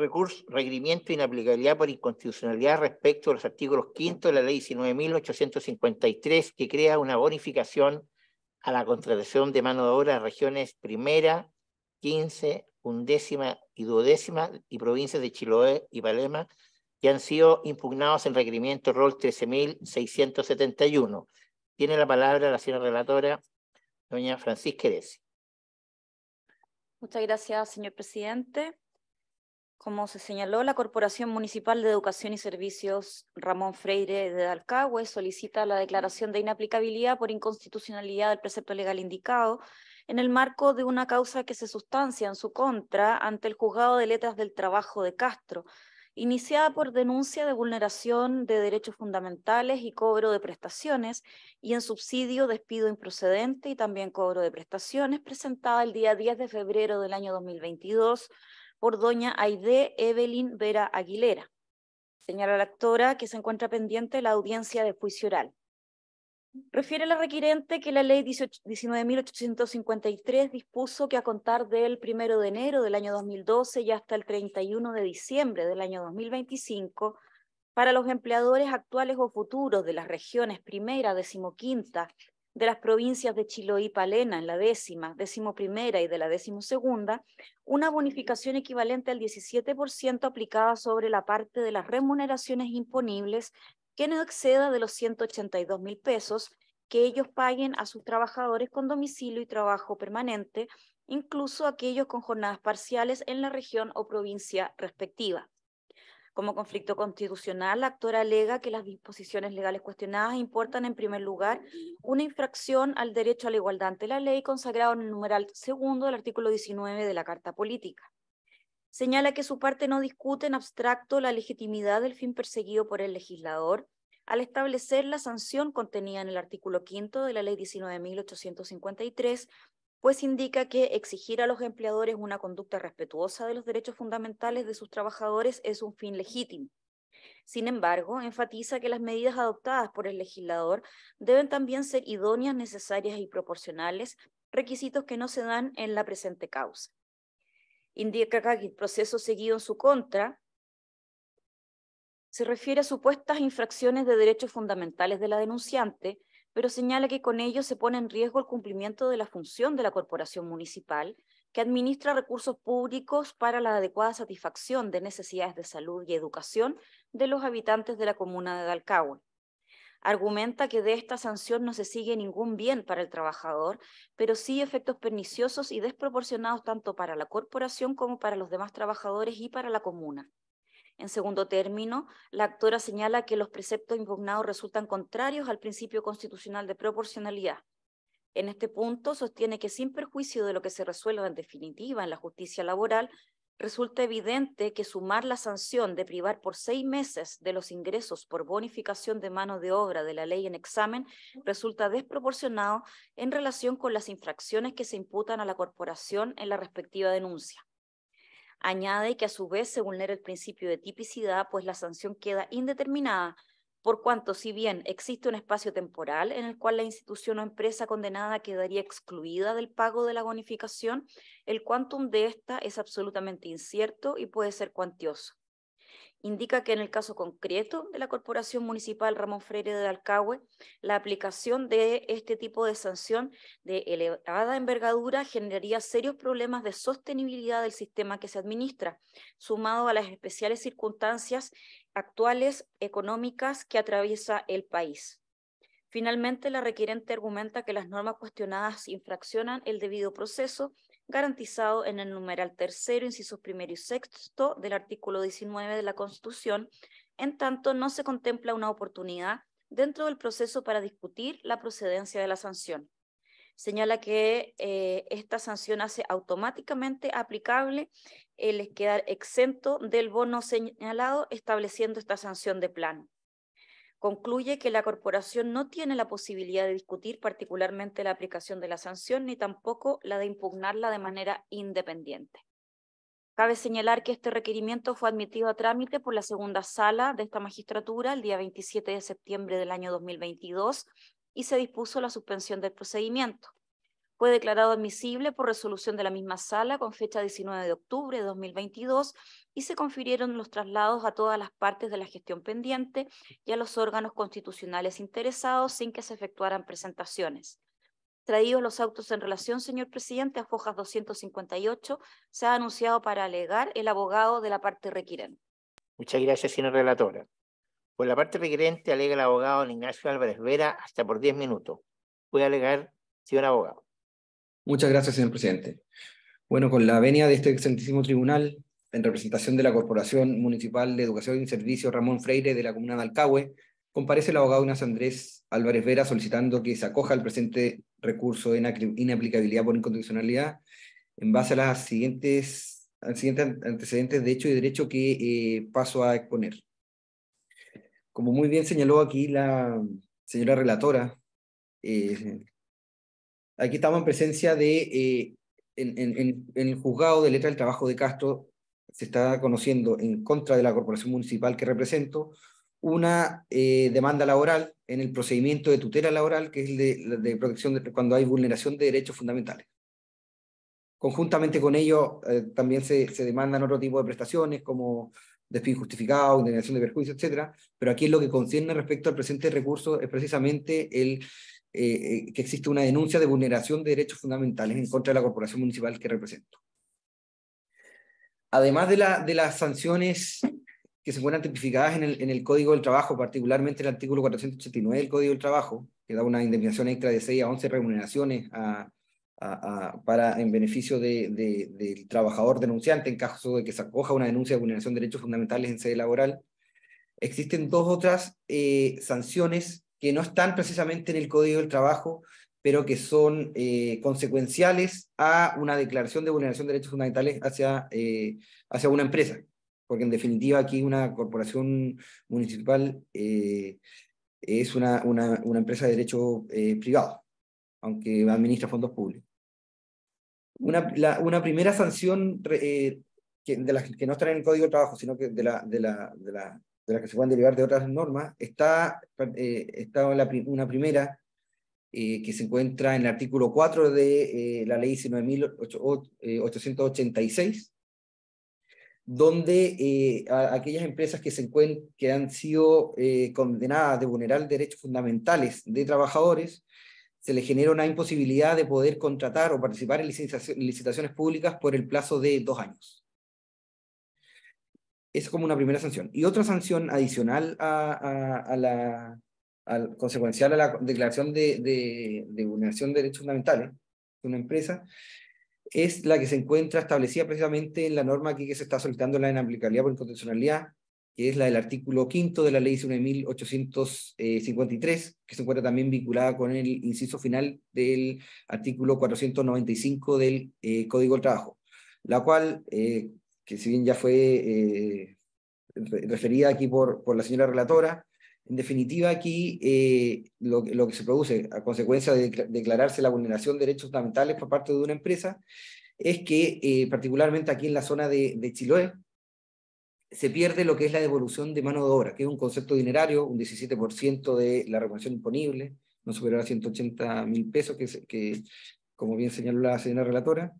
recurso, requerimiento de inaplicabilidad por inconstitucionalidad respecto a los artículos 5 de la ley 19.853 que crea una bonificación a la contratación de mano de obra en regiones primera, 15, undécima y duodécima y provincias de Chiloé y Palema que han sido impugnados en requerimiento rol 13.671. Tiene la palabra la señora relatora, doña Francisca Eresi. Muchas gracias, señor presidente. Como se señaló, la Corporación Municipal de Educación y Servicios Ramón Freire de Dalcahue solicita la declaración de inaplicabilidad por inconstitucionalidad del precepto legal indicado en el marco de una causa que se sustancia en su contra ante el Juzgado de Letras del Trabajo de Castro, iniciada por denuncia de vulneración de derechos fundamentales y cobro de prestaciones, y en subsidio, despido improcedente y también cobro de prestaciones, presentada el día 10 de febrero del año 2022 por doña Aide Evelyn Vera Aguilera. Señala la actora que se encuentra pendiente la audiencia de juicio oral. Refiere la requirente que la ley 19.853 dispuso que a contar del 1 de enero del año 2012 y hasta el 31 de diciembre del año 2025, para los empleadores actuales o futuros de las regiones primera, decimoquinta, de las provincias de Chiloé y Palena en la décima, décimo primera y de la décimo segunda, una bonificación equivalente al 17% aplicada sobre la parte de las remuneraciones imponibles que no exceda de los 182 mil pesos que ellos paguen a sus trabajadores con domicilio y trabajo permanente, incluso aquellos con jornadas parciales en la región o provincia respectiva. Como conflicto constitucional, la actora alega que las disposiciones legales cuestionadas importan, en primer lugar, una infracción al derecho a la igualdad ante la ley consagrado en el numeral segundo del artículo 19 de la Carta Política. Señala que su parte no discute en abstracto la legitimidad del fin perseguido por el legislador al establecer la sanción contenida en el artículo quinto de la Ley 19.853, pues indica que exigir a los empleadores una conducta respetuosa de los derechos fundamentales de sus trabajadores es un fin legítimo. Sin embargo, enfatiza que las medidas adoptadas por el legislador deben también ser idóneas, necesarias y proporcionales, requisitos que no se dan en la presente causa indica que el proceso seguido en su contra se refiere a supuestas infracciones de derechos fundamentales de la denunciante, pero señala que con ello se pone en riesgo el cumplimiento de la función de la corporación municipal, que administra recursos públicos para la adecuada satisfacción de necesidades de salud y educación de los habitantes de la comuna de Dalcahue argumenta que de esta sanción no se sigue ningún bien para el trabajador, pero sí efectos perniciosos y desproporcionados tanto para la corporación como para los demás trabajadores y para la comuna. En segundo término, la actora señala que los preceptos impugnados resultan contrarios al principio constitucional de proporcionalidad. En este punto sostiene que sin perjuicio de lo que se resuelva en definitiva en la justicia laboral, resulta evidente que sumar la sanción de privar por seis meses de los ingresos por bonificación de mano de obra de la ley en examen resulta desproporcionado en relación con las infracciones que se imputan a la corporación en la respectiva denuncia. Añade que a su vez se vulnera el principio de tipicidad, pues la sanción queda indeterminada por cuanto si bien existe un espacio temporal en el cual la institución o empresa condenada quedaría excluida del pago de la bonificación, el quantum de esta es absolutamente incierto y puede ser cuantioso indica que en el caso concreto de la Corporación Municipal Ramón Freire de Alcagüe, la aplicación de este tipo de sanción de elevada envergadura generaría serios problemas de sostenibilidad del sistema que se administra, sumado a las especiales circunstancias actuales económicas que atraviesa el país. Finalmente, la requerente argumenta que las normas cuestionadas infraccionan el debido proceso garantizado en el numeral tercero, incisos primero y sexto del artículo 19 de la Constitución, en tanto no se contempla una oportunidad dentro del proceso para discutir la procedencia de la sanción. Señala que eh, esta sanción hace automáticamente aplicable el quedar exento del bono señalado estableciendo esta sanción de plano concluye que la corporación no tiene la posibilidad de discutir particularmente la aplicación de la sanción ni tampoco la de impugnarla de manera independiente. Cabe señalar que este requerimiento fue admitido a trámite por la segunda sala de esta magistratura el día 27 de septiembre del año 2022 y se dispuso la suspensión del procedimiento. Fue declarado admisible por resolución de la misma sala con fecha 19 de octubre de 2022 y se confirieron los traslados a todas las partes de la gestión pendiente y a los órganos constitucionales interesados sin que se efectuaran presentaciones. Traídos los autos en relación, señor presidente, a fojas 258, se ha anunciado para alegar el abogado de la parte requirente. Muchas gracias, señor relatora. Por la parte requerente alega el abogado Ignacio Álvarez Vera hasta por 10 minutos. Puede alegar, señor abogado. Muchas gracias, señor presidente. Bueno, con la venia de este excelentísimo tribunal, en representación de la Corporación Municipal de Educación y Servicios Ramón Freire de la Comuna de Alcahue, comparece el abogado Ignacio Andrés Álvarez Vera solicitando que se acoja al presente recurso de inaplicabilidad por incondicionalidad en base a las siguientes, siguientes antecedentes de hecho y derecho que eh, paso a exponer. Como muy bien señaló aquí la señora relatora, eh, Aquí estamos en presencia de, eh, en, el juzgado de letra del trabajo de Castro, se está conociendo en contra de la corporación municipal que represento, una eh, demanda laboral en el procedimiento de tutela laboral, que es el de, protección cuando hay vulneración de derechos fundamentales. Conjuntamente con ello, eh, también se, se, demandan otro tipo de prestaciones, como despido injustificado, indemnización de perjuicio, etc. Pero aquí lo que concierne respecto al presente recurso es precisamente el eh, eh, que existe una denuncia de vulneración de derechos fundamentales en contra de la corporación municipal que represento. Además de, la, de las sanciones que se encuentran tipificadas en el, en el Código del Trabajo, particularmente el artículo 489 del Código del Trabajo, que da una indemnización extra de 6 a 11 remuneraciones a, para, en beneficio de, del trabajador denunciante en caso de que se acoja una denuncia de vulneración de derechos fundamentales en sede laboral. Existen dos otras eh, sanciones que no están precisamente en el Código del Trabajo, pero que son eh, consecuenciales a una declaración de vulneración de derechos fundamentales hacia, eh, hacia una empresa, porque en definitiva aquí una corporación municipal es una, una, una, empresa de derecho privado, aunque administra fondos públicos. Una, la, una primera sanción que, de las que no están en el Código del Trabajo, sino que de la, de la, de la de las que se pueden derivar de otras normas, está, eh, está una primera eh, que se encuentra en el artículo 4 de eh, la ley 19.886, donde aquellas empresas que, se que han sido condenadas de vulnerar derechos fundamentales de trabajadores, se les genera una imposibilidad de poder contratar o participar en licitaciones públicas por el plazo de dos años es como una primera sanción. Y otra sanción adicional a, la al, consecuencial a la declaración de, de, vulneración de derechos fundamentales de una empresa es la que se encuentra establecida precisamente en la norma aquí que se está solicitando la inaplicabilidad por incondicionalidad, que es la del artículo quinto de la ley 1853, que se encuentra también vinculada con el inciso final del artículo 495 del eh, Código del Trabajo, la cual eh, que si bien ya fue eh, referida aquí por, por la señora relatora, en definitiva, aquí eh, lo, lo, que se produce a consecuencia de declararse la vulneración de derechos fundamentales por parte de una empresa es que, eh, particularmente aquí en la zona de, de, Chiloé, se pierde lo que es la devolución de mano de obra, que es un concepto dinerario, un 17% de la remuneración imponible, no superior a 180 mil pesos, que, como bien señaló la señora relatora,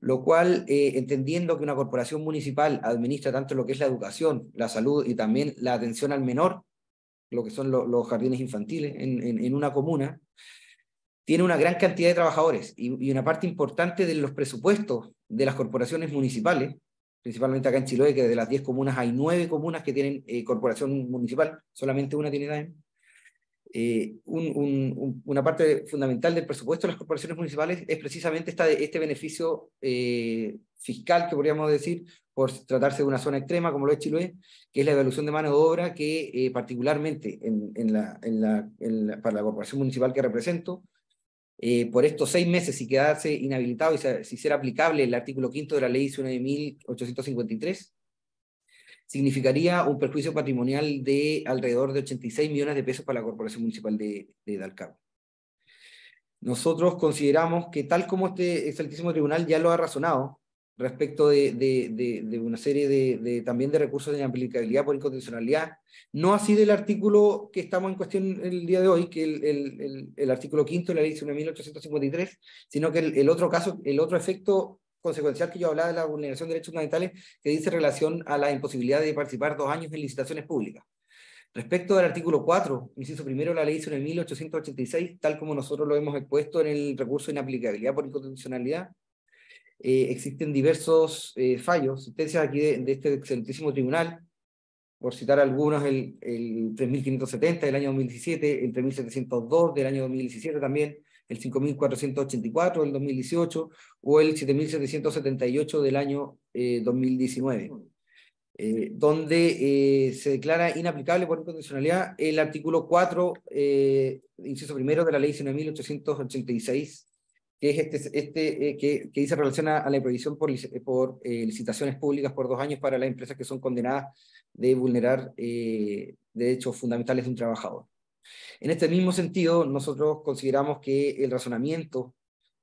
lo cual, eh, entendiendo que una corporación municipal administra tanto lo que es la educación, la salud y también la atención al menor, lo que son los jardines infantiles en, una comuna, tiene una gran cantidad de trabajadores y, una parte importante de los presupuestos de las corporaciones municipales, principalmente acá en Chiloé, que de las 10 comunas hay 9 comunas que tienen eh, corporación municipal, solamente una tiene DAEM, eh, una parte fundamental del presupuesto de las corporaciones municipales es precisamente esta, este beneficio eh, fiscal, que podríamos decir, por tratarse de una zona extrema como lo es Chiloé, que es la evaluación de mano de obra que eh, particularmente en, en la, en la, para la corporación municipal que represento, por estos seis meses, si quedase inhabilitado y si hiciera aplicable el artículo quinto de la ley 1853, significaría un perjuicio patrimonial de alrededor de 86 millones de pesos para la Corporación Municipal de, de. Nosotros consideramos que tal como este excelentísimo tribunal ya lo ha razonado, respecto de, una serie de, también de recursos de inaplicabilidad por incondicionalidad, no así del artículo que estamos en cuestión el día de hoy, que el, el, el, artículo quinto de la ley 1853, sino que el, otro caso, el otro efecto consecuencial que yo hablaba de la vulneración de derechos fundamentales, que dice relación a la imposibilidad de participar dos años en licitaciones públicas. Respecto del artículo 4, inciso primero, la ley 1886, tal como nosotros lo hemos expuesto en el recurso de inaplicabilidad por incondicionalidad, eh, existen diversos eh, fallos, sentencias aquí de, este excelentísimo tribunal, por citar algunos, el, el 3570 del año 2017, el 3702 del año 2017 también, el 5484 del 2018 o el 7778 del año 2019. Eh, donde se declara inaplicable por incondicionalidad el artículo 4, inciso primero de la ley 9.886 que es este, este eh, que, dice relación a, la prohibición por, por eh, licitaciones públicas por dos años para las empresas que son condenadas de vulnerar eh, derechos fundamentales de un trabajador. En este mismo sentido, nosotros consideramos que el razonamiento,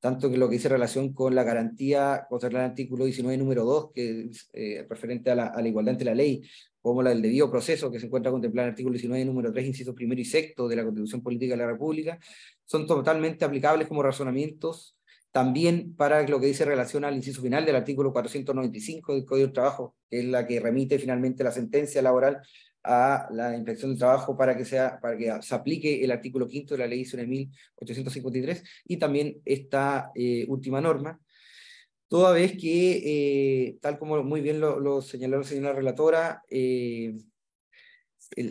tanto que lo que dice relación con la garantía, contra el artículo 19, número 2, que es referente a la, a la igualdad ante la ley, como la del debido proceso, que se encuentra contemplada en el artículo 19, número 3, inciso primero y sexto de la Constitución Política de la República, son totalmente aplicables como razonamientos también para lo que dice relación al inciso final del artículo 495 del Código del Trabajo, que es la que remite finalmente la sentencia laboral a la inspección del trabajo para que, sea, para que se aplique el artículo quinto de la ley 1853 y también esta eh, última norma, toda vez que, eh, tal como muy bien lo, señaló la señora relatora, eh,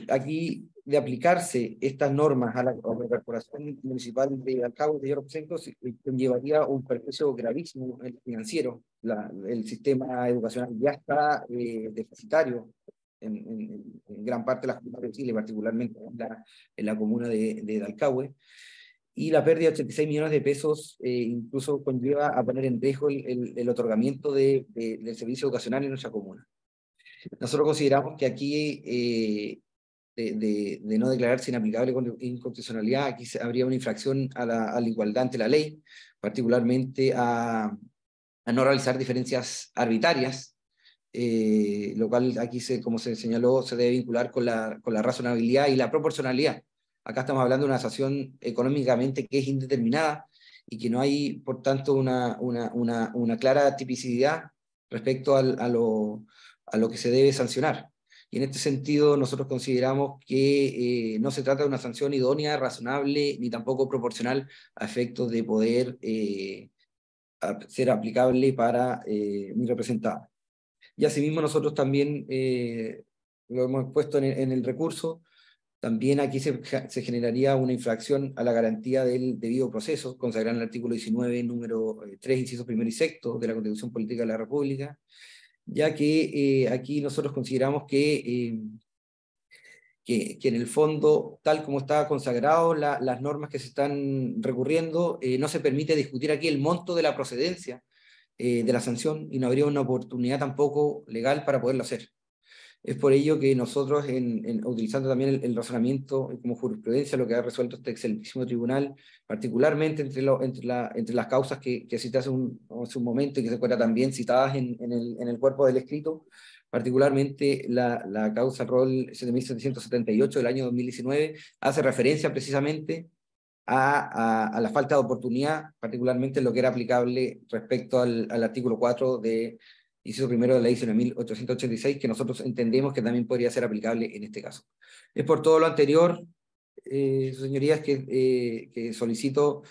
aquí de aplicarse estas normas a la, Corporación Municipal de Alcabo de Hierro llevaría un perjuicio gravísimo financiero. el sistema educacional ya está eh, deficitario en, gran parte de las comunas de Chile, particularmente en la, en la comuna de, de Dalcahue y la pérdida de 86 millones de pesos eh, incluso conlleva a poner en riesgo el, el, otorgamiento de, del servicio educacional en nuestra comuna. Nosotros consideramos que aquí, eh, de, de, no declararse inaplicable con inconstitucionalidad, aquí habría una infracción a la, a la igualdad ante la ley, particularmente a, a no realizar diferencias arbitrarias, eh, lo cual aquí, se, como se señaló, se debe vincular con la, con la razonabilidad y la proporcionalidad Acá estamos hablando de una sanción económicamente que es indeterminada y que no hay, por tanto, una, una, una, una clara tipicidad respecto al, a, lo, a lo que se debe sancionar. Y en este sentido, nosotros consideramos que eh, no se trata de una sanción idónea, razonable, ni tampoco proporcional a efectos de poder eh, ser aplicable para eh, mi representado. Y asimismo, nosotros también lo hemos puesto en el recurso, también aquí se, generaría una infracción a la garantía del debido proceso, consagrada en el artículo 19, número 3, eh, inciso primero y sexto de la Constitución Política de la República, ya que eh, aquí nosotros consideramos que, eh, que, en el fondo, tal como está consagrado la, las normas que se están recurriendo, no se permite discutir aquí el monto de la procedencia de la sanción y no habría una oportunidad tampoco legal para poderlo hacer. Es por ello que nosotros, en, utilizando también el, razonamiento como jurisprudencia, lo que ha resuelto este excelentísimo tribunal, particularmente entre, lo, entre, la, entre las causas que, que cité hace un, un momento y que se encuentran también citadas en, en, el, en el cuerpo del escrito, particularmente la, la causa rol 7778 del año 2019, hace referencia precisamente a, a, a, la falta de oportunidad, particularmente en lo que era aplicable respecto al, al artículo 4 de inciso primero de la ley 1886, que nosotros entendemos que también podría ser aplicable en este caso. Es por todo lo anterior, eh, señorías, que, eh, que solicito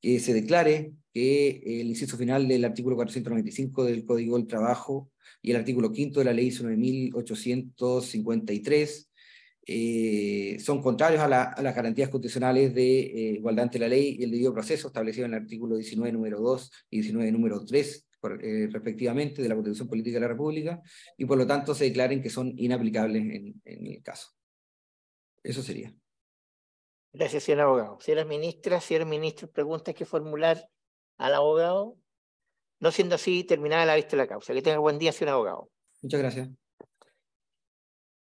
que se declare que el inciso final del artículo 495 del Código del Trabajo y el artículo quinto de la ley 9853 eh, son contrarios a, a, las garantías constitucionales de eh, igualdad ante la ley y el debido proceso establecido en el artículo 19 número 2 y 19 número 3 eh, respectivamente de la Constitución Política de la República y por lo tanto se declaren que son inaplicables en, en el caso. Eso sería. Gracias, señor abogado. Señora ministra, señor ministro, preguntas que formular al abogado. No siendo así, terminada la vista de la causa. Que tenga buen día, señor abogado. Muchas gracias.